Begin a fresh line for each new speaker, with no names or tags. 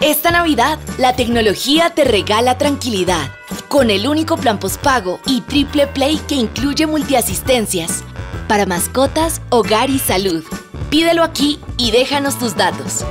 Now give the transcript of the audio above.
Esta Navidad, la tecnología te regala tranquilidad. Con el único plan postpago y triple play que incluye multiasistencias. Para mascotas, hogar y salud. Pídelo aquí y déjanos tus datos.